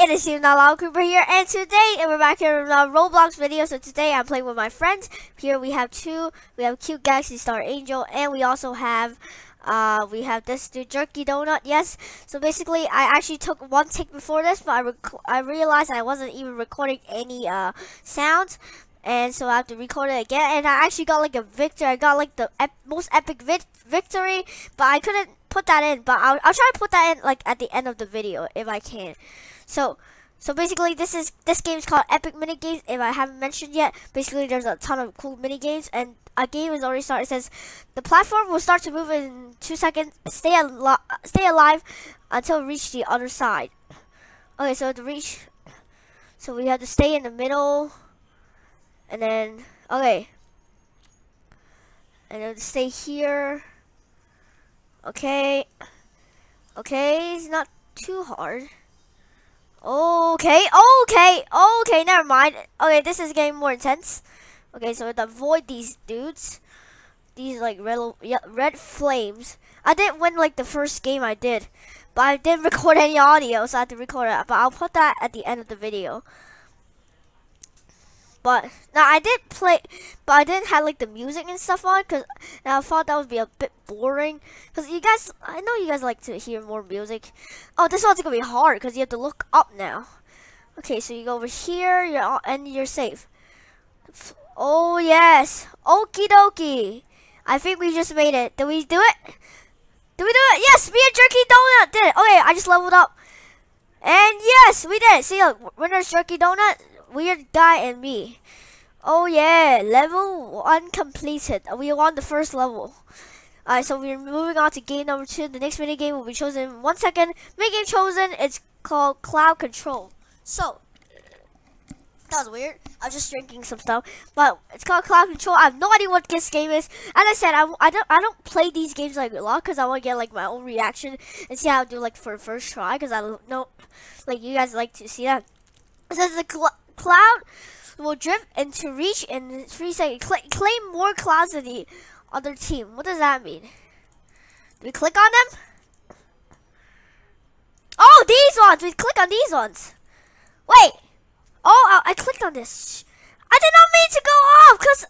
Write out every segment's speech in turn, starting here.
it is Steven Lava Creeper here, and today and we're back here with a Roblox video. So today I'm playing with my friends. Here we have two. We have cute Galaxy Star Angel, and we also have uh we have this dude Jerky Donut. Yes. So basically, I actually took one take before this, but I I realized I wasn't even recording any uh sounds. And so I have to record it again, and I actually got like a victory. I got like the ep most epic victory, but I couldn't put that in, but I'll, I'll try to put that in like at the end of the video if I can. So, so basically this is this game is called Epic Mini Games. If I haven't mentioned yet, basically there's a ton of cool mini games, and a game is already started. It says the platform will start to move in two seconds. Stay stay alive until reach the other side. Okay, so to reach, so we have to stay in the middle, and then okay, and then stay here. Okay. Okay, it's not too hard. Okay, okay, okay, never mind. Okay, this is getting more intense. Okay, so to avoid these dudes. These like red, red flames. I didn't win like the first game I did. But I didn't record any audio, so I had to record it. But I'll put that at the end of the video. But now I did play, but I didn't have like the music and stuff on because I thought that would be a bit boring. Because you guys, I know you guys like to hear more music. Oh, this one's gonna be hard because you have to look up now. Okay, so you go over here, you're and you're safe. Oh yes, okie dokie. I think we just made it. Did we do it? Did we do it? Yes, me and Jerky Donut did it. Okay, I just leveled up. And yes, we did. See, look, winner's Jerky Donut weird guy and me. Oh yeah, level one completed. We won the first level. Alright, so we're moving on to game number two. The next mini game will be chosen in one second. Mini game chosen. It's called Cloud Control. So that was weird. I was just drinking some stuff, but it's called Cloud Control. I have no idea what this game is. As I said, I, I don't I don't play these games like a lot because I want to get like my own reaction and see how I do like for first try because I don't know like you guys like to see that. It says the cloud will drift into reach in three seconds. Cl claim more clouds than the other team. What does that mean? Do we click on them? Oh, these ones. We click on these ones. Wait. Oh, I, I clicked on this. I did not mean to go off because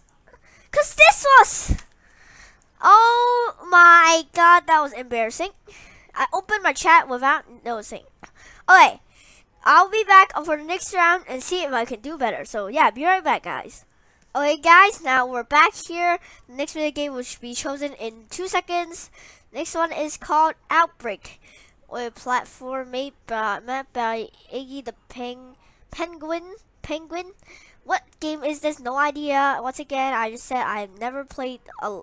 cause this was. Oh my god, that was embarrassing. I opened my chat without noticing. Okay. I'll be back for the next round and see if I can do better. So yeah, be right back, guys. Okay, guys, now we're back here. The next video game will be chosen in two seconds. Next one is called Outbreak, a platform made by, by Iggy the Peng, Penguin. Penguin. What game is this? No idea. Once again, I just said I've never played a,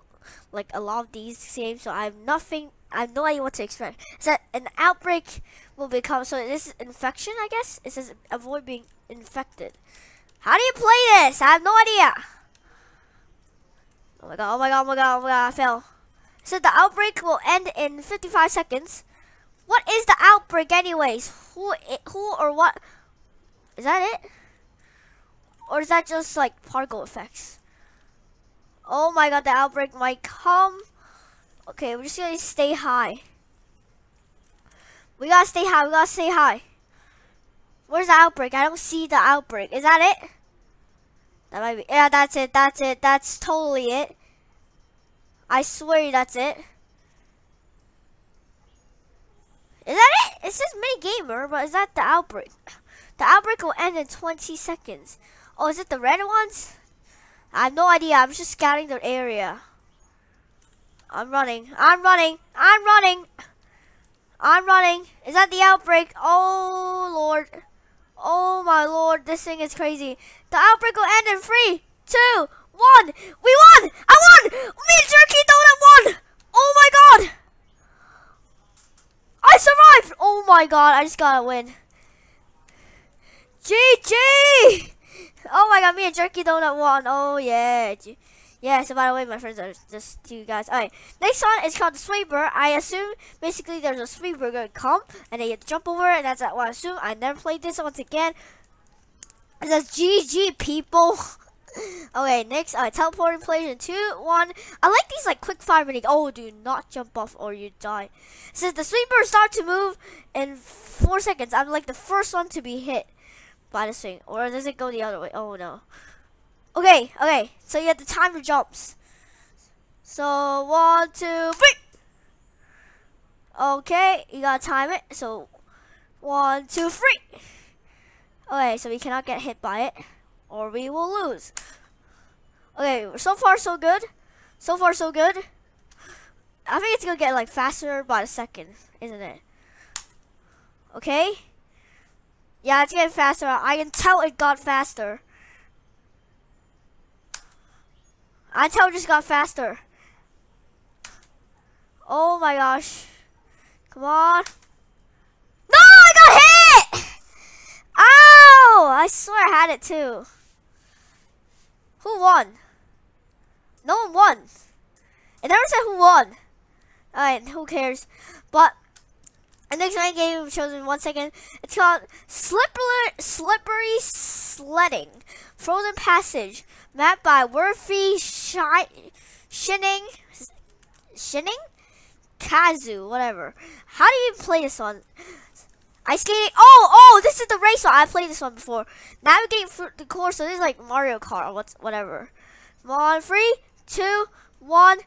like a lot of these games, so I have nothing I have no idea what to expect. It said an outbreak will become, so this is infection, I guess? It says avoid being infected. How do you play this? I have no idea. Oh my god, oh my god, oh my god, oh my god, I fell. Said the outbreak will end in 55 seconds. What is the outbreak anyways? Who, who or what? Is that it? Or is that just like particle effects? Oh my god, the outbreak might come. Okay, we're just gonna stay high. We gotta stay high. We gotta stay high. Where's the outbreak? I don't see the outbreak. Is that it? That might be. Yeah, that's it. That's it. That's totally it. I swear that's it. Is that it? It says mini gamer, but is that the outbreak? The outbreak will end in 20 seconds. Oh, is it the red ones? I have no idea. I'm just scouting the area. I'm running. I'm running. I'm running. I'm running. Is that the outbreak? Oh, Lord. Oh, my Lord. This thing is crazy. The outbreak will end in three, two, one. We won. I won. Me and Jerky Donut won. Oh, my God. I survived. Oh, my God. I just got to win. GG. Oh, my God. Me and Jerky Donut won. Oh, yeah. Yeah, so by the way, my friends are just two guys. Alright, next one is called the Sweeper. I assume basically there's a Sweeper gonna come and they have to jump over it, and that's what I assume. I never played this once again. It says GG people. Okay, next, uh, teleporting place in two, one. I like these like quick fire mini. Oh, do not jump off or you die. It says the sweeper start to move in four seconds. I'm like the first one to be hit by the swing, or does it go the other way? Oh no. Okay, okay. So you have the timer jumps. So one, two, three. Okay, you gotta time it. So one, two, three. Okay, so we cannot get hit by it, or we will lose. Okay, so far so good. So far so good. I think it's gonna get like faster by the second, isn't it? Okay. Yeah, it's getting faster. I can tell it got faster. I tell it just got faster. Oh my gosh. Come on. No, I got hit! Ow! I swear I had it too. Who won? No one won. It never said who won. Alright, who cares? But the next night game shows in one second. It's called Slippery, Slippery Sledding. Frozen Passage. Map by Worthy Shi Shining? Shinning? Kazu, whatever. How do you play this one? Ice skating. Oh, oh, this is the race one. I played this one before. Navigating through the course. So this is like Mario Kart or what's whatever. Come on, three, two, one,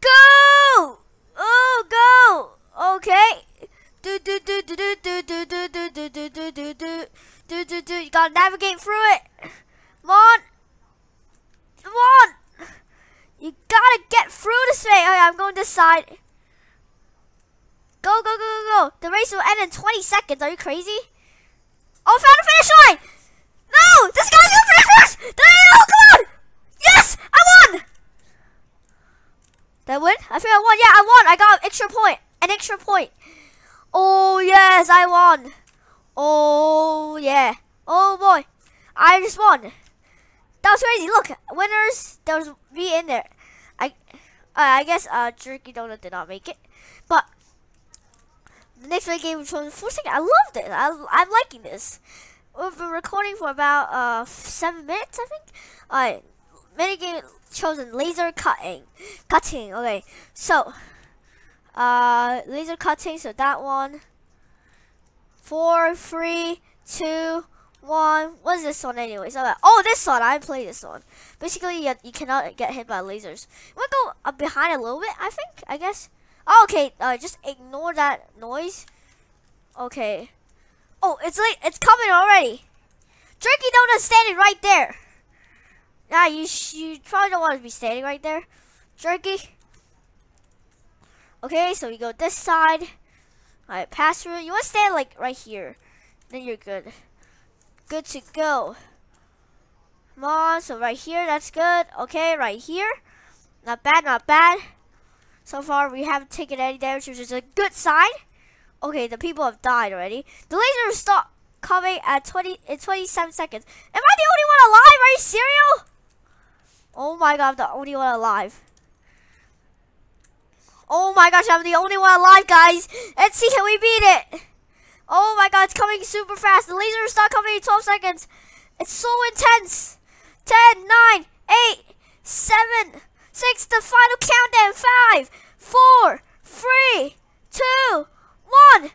go! Oh, go! Okay. Do do do do do do do do do do do do do do do. You gotta navigate through it. Come on. Come on. You gotta get through this way. Okay, I'm going this side. Go, go, go, go, go. The race will end in 20 seconds. Are you crazy? Oh, found the finish line. No, this guy's to finish first. No, come on. Yes, I won. Did I win? I think I won. Yeah, I won. I got an extra point. An extra point. Oh, yes, I won. Oh, yeah. Oh, boy. I just won. That was crazy. Look, winners. There was me in there. I, uh, I guess uh, Jerky Donut did not make it, but the next mini game was from four seconds. I loved it. I, I'm liking this. We've been recording for about uh seven minutes, I think. Alright, mini game chosen laser cutting, cutting. Okay, so uh laser cutting. So that one. Four, three, two, one. What is this one anyways? Oh, this one. I play this one. Basically, you, you cannot get hit by lasers. Gonna go uh, behind a little bit. I think. I guess. Oh, okay, uh, just ignore that noise. Okay. Oh, it's like it's coming already. Jerky Donut standing right there. Nah, you you probably don't want to be standing right there, Jerky. Okay, so we go this side. All right, pass through. You want to stand like right here, then you're good. Good to go. Come on, so right here, that's good. Okay, right here. Not bad, not bad. So far, we haven't taken any damage, which is a good sign. Okay, the people have died already. The laser stopped coming at 20 in 27 seconds. Am I the only one alive? Are you serious? Oh my god, I'm the only one alive. Oh my gosh, I'm the only one alive, guys. Let's see, can we beat it? Oh my god, it's coming super fast. The laser is not coming in 12 seconds. It's so intense. 10, 9, 8, 7, six, the final countdown. Five, four, three, two, one.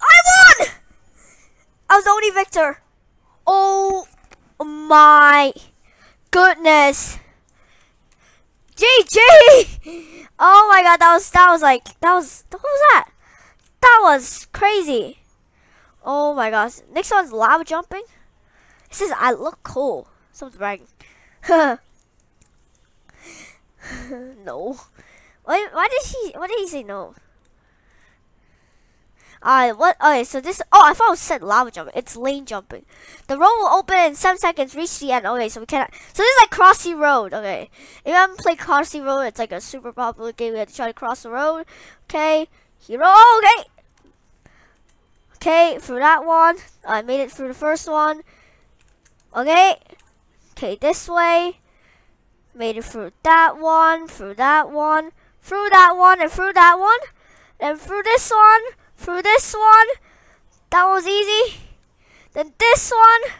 I won! I was the only victor. Oh my goodness. GG! Oh my god, that was that was like that was what was that? That was crazy. Oh my gosh. Next one's lava jumping. It says I look cool. Someone's bragging. no. Why, why did he, why did he say no? Alright, what, okay, so this, oh, I thought it said lava jumping. It's lane jumping. The road will open in 7 seconds, reach the end. Okay, so we cannot, so this is like Crossy Road, okay. If you haven't played Crossy Road, it's like a super popular game. We have to try to cross the road. Okay, hero, okay. Okay, through that one. I made it through the first one. Okay. Okay, this way. Made it through that one, through that one, through that one, and through that one. And through this one, through this one. That was easy. Then this one,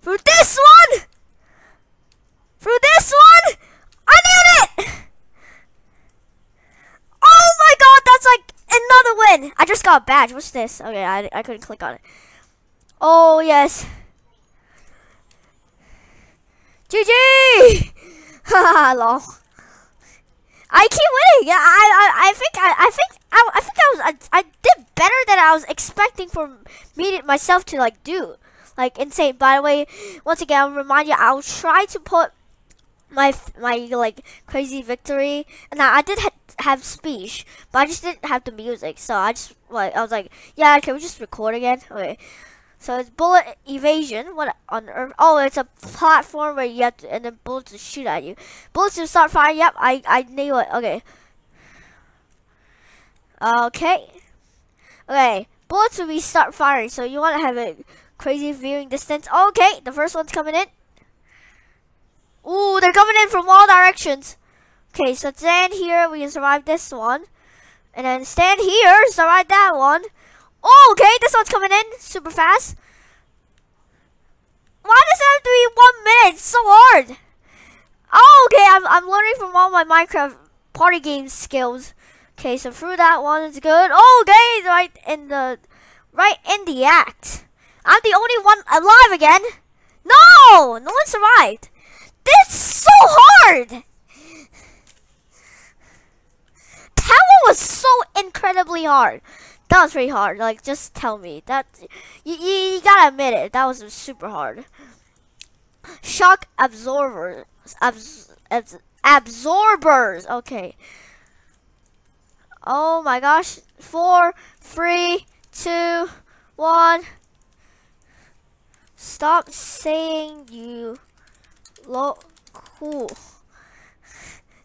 through this one, through this one. Just got a badge. What's this? Okay, I, I couldn't click on it. Oh, yes. GG! Haha, lol. I keep winning. I, I, I think, I, I think, I, I think I was, I, I did better than I was expecting for me to myself to like do. Like insane. By the way, once again, I'll remind you, I'll try to put my my like crazy victory, and I, did ha have speech, but I just didn't have the music. So I just like I was like, yeah, can we just record again? Okay. So it's bullet evasion. What on earth? Oh, it's a platform where you have to, and then bullets to shoot at you. Bullets to start firing. Yep, I I knew it. Okay. Okay. Okay. Bullets will be start firing. So you want to have a crazy viewing distance. Okay, the first one's coming in. Ooh, they're coming in from all directions. Okay, so stand here. We can survive this one. And then stand here. Survive that one. Oh, okay, this one's coming in super fast. Why does it have to be one minute? It's so hard. Oh, okay, I'm, I'm learning from all my Minecraft party game skills. Okay, so through that one is good. Oh, okay, right in the right in the act. I'm the only one alive again. No, no one survived. This is so hard. That one was so incredibly hard. That was pretty hard. Like, just tell me that you, you, you gotta admit it. That was super hard. Shock absorbers, abs, abs, absorbers. Okay. Oh my gosh! Four, three, two, one. Stop saying you look cool.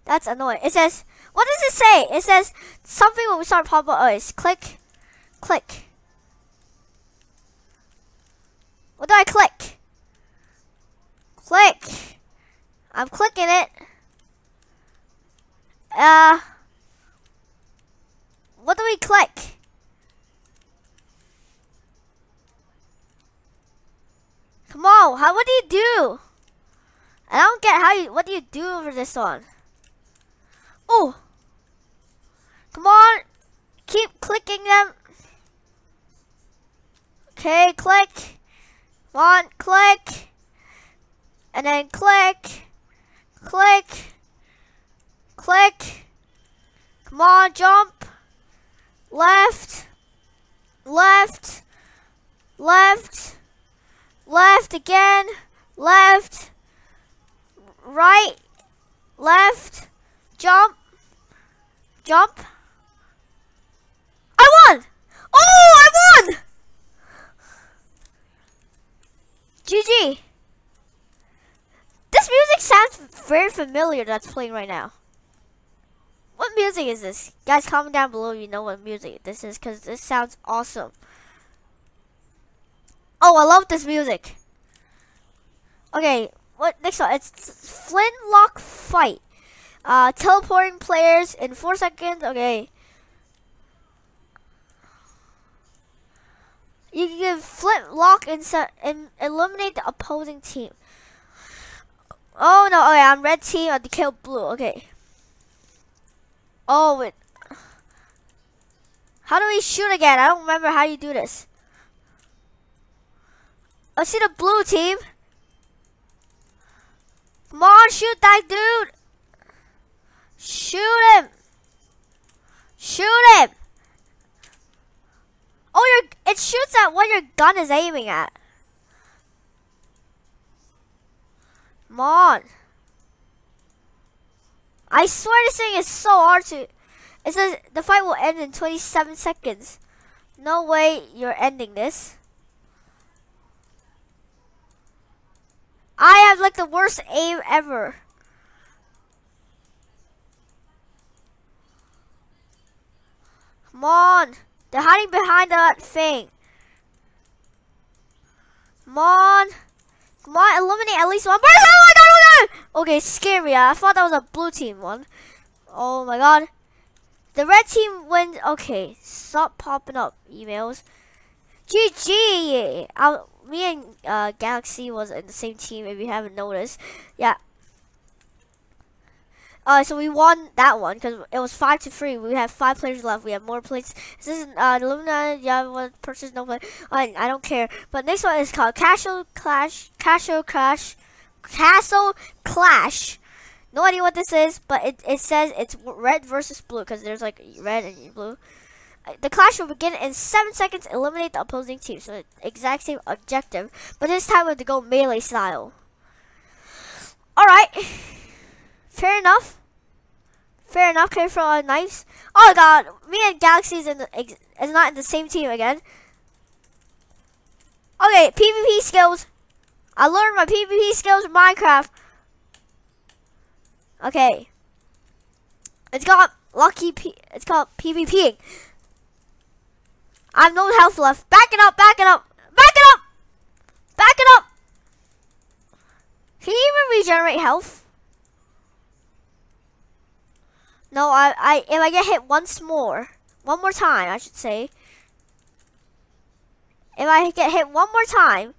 That's annoying. It says, what does it say? It says something we start pop up. Oh, click Click. What do I click? Click. I'm clicking it. Uh, what do we click? Come on, how, what do you do? I don't get how you, what do you do over this one? Oh, come on, keep clicking them. Okay, click. One, click. And then click. Click. Click. Come on, jump. Left. Left. Left. Left again. Left. Right. Left. Jump. Jump. I won! Oh, I won! GG. This music sounds very familiar that's playing right now. What music is this? Guys, comment down below if you know what music this is because this sounds awesome. Oh, I love this music. Okay, what next one? It's Flintlock Fight. Uh, teleporting players in four seconds. Okay. You can give flintlock and, and eliminate the opposing team. Oh no, okay, I'm red team, I have to kill blue, okay. Oh, wait. How do we shoot again? I don't remember how you do this. I see the blue team. Come on, shoot that dude. Shoot him. Shoot him. Oh, your it shoots at what your gun is aiming at. Come on. I swear this thing is so hard to... It says the fight will end in 27 seconds. No way you're ending this. I have like the worst aim ever. Come on. They're hiding behind that thing. Come on. Come on, eliminate at least one oh person. Oh my god, oh my god. Okay, scare me. I thought that was a blue team one. Oh my god. The red team wins. Okay, stop popping up emails. GG. I, me and uh, Galaxy was in the same team if you haven't noticed. Yeah. Uh, so we won that one because it was five to three. We have five players left. We have more plates. This is uh, Luna. Yeah, one purchase no play. Uh, I don't care. But next one is called Castle Clash. Castle Clash. Castle Clash. No idea what this is, but it, it says it's red versus blue because there's like red and blue. The clash will begin in 7 seconds. Eliminate the opposing team. So exact same objective. But this time have to go melee style. Alright. Fair enough. Fair enough. Can throw out knives? Oh god. Me and Galaxy is, in the, is not in the same team again. Okay. PvP skills. I learned my PvP skills in Minecraft. Okay. It's called Lucky P. It's called PvPing. I have no health left. Back it up. Back it up. Back it up. Back it up. Can you even regenerate health? No, I, I, if I get hit once more, one more time, I should say. If I get hit one more time,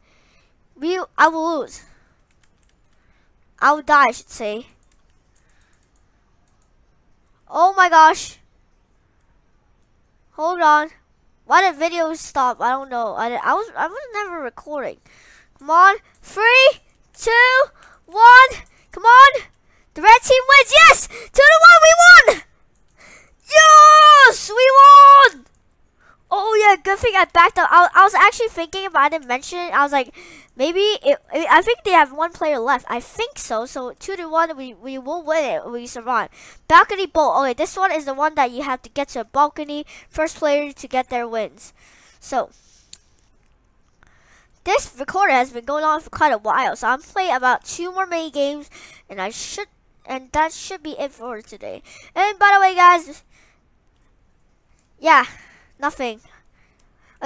we, I will lose. I will die, I should say. Oh my gosh. Hold on. Why did video stop? I don't know. I, I was I was never recording. Come on. Three, two, one. Come on. The red team wins. Yes! Two to one, we won! Yes! We won! Yeah, good thing I backed up. I, I was actually thinking, but I didn't mention it. I was like, maybe it, I think they have one player left. I think so. So two to one, we we will win it. We survive. Balcony bolt. Okay, this one is the one that you have to get to a balcony. First player to get their wins. So this recorder has been going on for quite a while. So I'm playing about two more mini games, and I should and that should be it for today. And by the way, guys, yeah, nothing.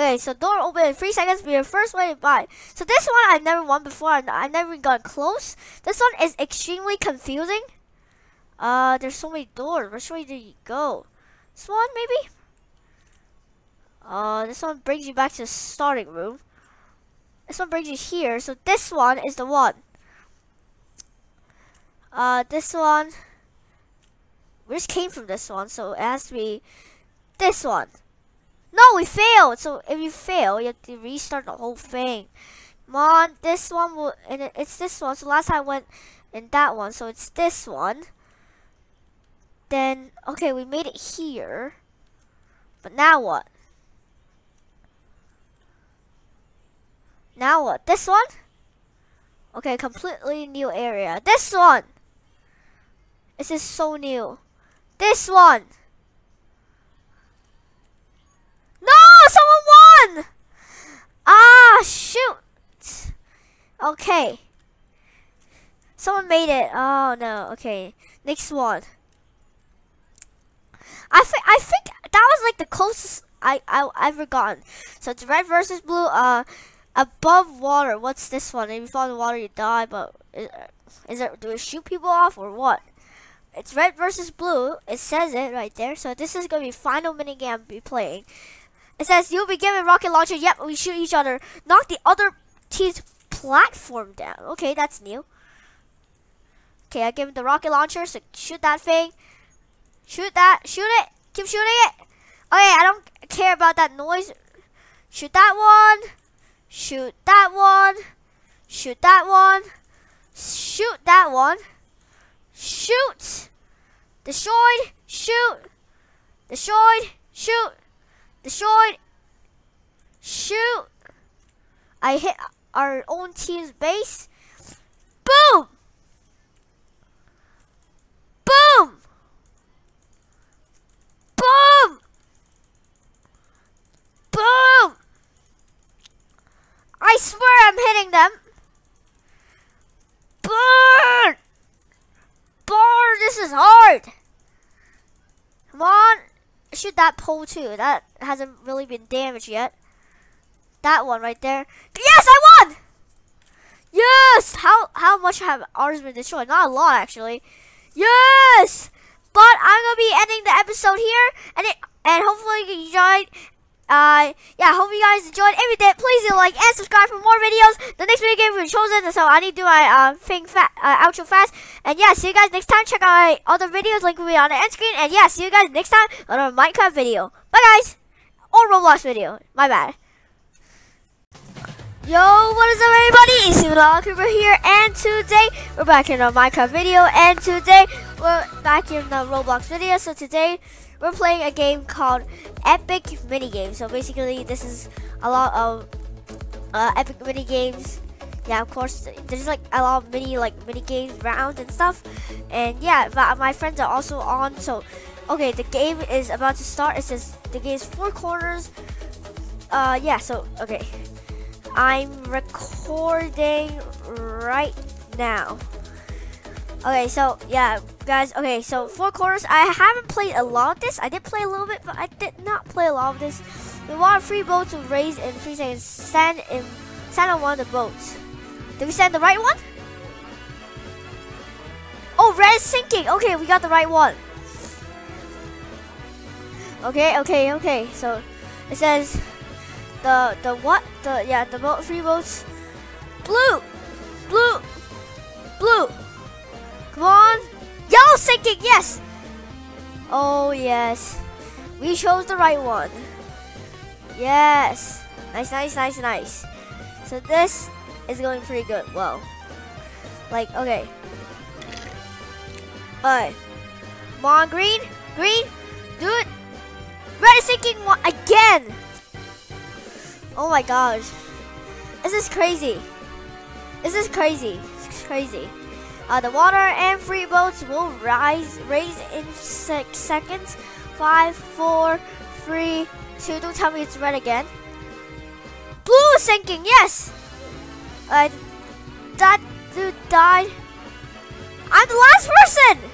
Okay, so door open in three seconds. Be your first way to buy. So this one I've never won before. I've never got close. This one is extremely confusing. Uh, there's so many doors. Which way do you go? This one maybe. Uh, this one brings you back to the starting room. This one brings you here. So this one is the one. Uh, this one, we just came from this one, so it has to be this one. No, we failed. So if you fail, you have to restart the whole thing. Come on, this one will, and it's this one. So last time I went in that one, so it's this one. Then, okay, we made it here. But now what? Now what? This one? Okay, completely new area. This one! This is so new. This one. No, someone won. Ah, shoot. Okay. Someone made it. Oh no. Okay. Next one. I think I think that was like the closest I I ever gotten. So it's red versus blue. Uh, above water. What's this one? If you fall in the water, you die. But is, is it? Do we shoot people off or what? It's red versus blue. It says it right there. So this is going to be final minigame I'll be playing. It says you'll be given rocket launcher. Yep, we shoot each other. Knock the other team's platform down. Okay, that's new. Okay, I give him the rocket launcher. So shoot that thing. Shoot that. Shoot it. Keep shooting it. Okay, I don't care about that noise. Shoot that one. Shoot that one. Shoot that one. Shoot that one. Shoot! Destroyed! Shoot! Destroyed! Shoot! Destroyed! Shoot! I hit our own team's base. Boom! Boom! Boom! Boom! I swear I'm hitting them. Burn! bar! This is hard! Come on! Shoot that pole too. That hasn't really been damaged yet. That one right there. Yes, I won! Yes! How how much have ours been destroyed? Not a lot actually. Yes! But I'm gonna be ending the episode here, and it and hopefully you enjoyed. Uh, yeah, hope you guys enjoyed. everything. please do like and subscribe for more videos. The next video game be chosen, so I need to do my uh, thing fat, uh, outro fast. And yeah, see you guys next time. Check out my other videos, link will be on the end screen. And yeah, see you guys next time on a Minecraft video. Bye guys, or Roblox video. My bad. Yo, what is up everybody? It's Cooper here and today we're back in a Minecraft video and today we're back in the Roblox video. So today we're playing a game called Epic Mini Games. So basically this is a lot of uh, epic mini games. Yeah, of course there's like a lot of mini like mini games rounds and stuff. And yeah, but my friends are also on. So okay, the game is about to start. It says the game is four corners. Uh yeah, so okay. I'm recording right now. Okay, so yeah, guys. Okay, so four corners. I haven't played a lot of this. I did play a little bit, but I did not play a lot of this. We want three boats to raise in three seconds. Stand in, stand on one of the boats. Did we send the right one? Oh, red is sinking. Okay, we got the right one. Okay, okay, okay. So it says the the what? The yeah, the boat three boats. Blue! Blue! Blue! Come on! Yellow sinking, yes! Oh yes. We chose the right one. Yes. Nice, nice, nice, nice. So this is going pretty good. well Like, okay. Alright. Come on, green. Green. Do it. Red is sinking one again. Oh my gosh. This is crazy. This is crazy. It's crazy. Uh, the water and free boats will rise, raise in six seconds. Five, four, three, two. Don't tell me it's red again. Blue is sinking. Yes. Uh, that dude died. I'm the last person.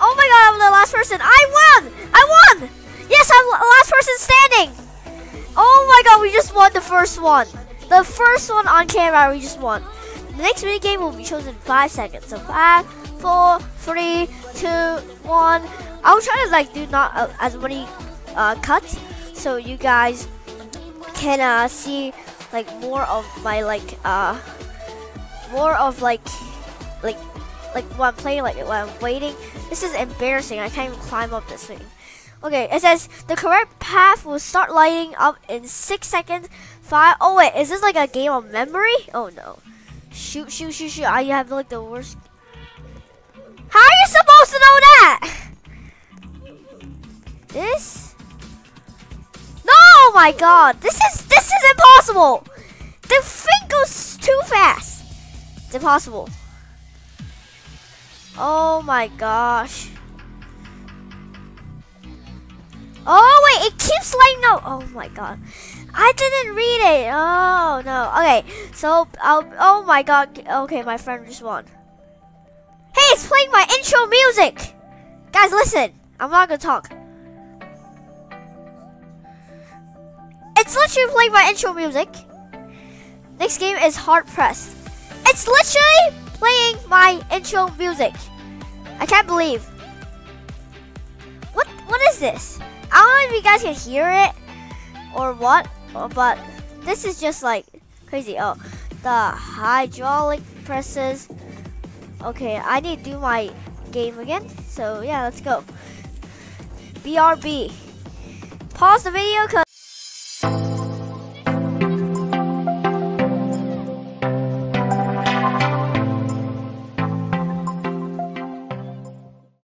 Oh my god, I'm the last person. I won. I won. Yes, I'm the last person standing. Oh my god, we just won the first one. The first one on camera, we just won. The next mini game will be chosen in five seconds. So five, four, three, two, one. I will try to like do not uh, as many uh, cuts, so you guys can uh, see like more of my like uh more of like like like when I'm playing like when I'm waiting. This is embarrassing. I can't even climb up this thing. Okay, it says the correct path will start lighting up in six seconds. Five. Oh wait, is this like a game of memory? Oh no. Shoot, shoot, shoot, shoot. I have like the worst. How are you supposed to know that? This? No, oh my God. This is this is impossible. The thing goes too fast. It's impossible. Oh my gosh. Oh wait, it keeps lighting up. Oh my god. I didn't read it. Oh no. Okay, so I'll, oh my god. Okay, my friend just won. Hey, it's playing my intro music. Guys, listen. I'm not gonna talk. It's literally playing my intro music. Next game is Hard Pressed. It's literally playing my intro music. I can't believe. What what is this? I don't know if you guys can hear it or what, uh, but this is just like crazy. Oh, the hydraulic presses. Okay, I need to do my game again. So yeah, let's go. BRB. Pause the video.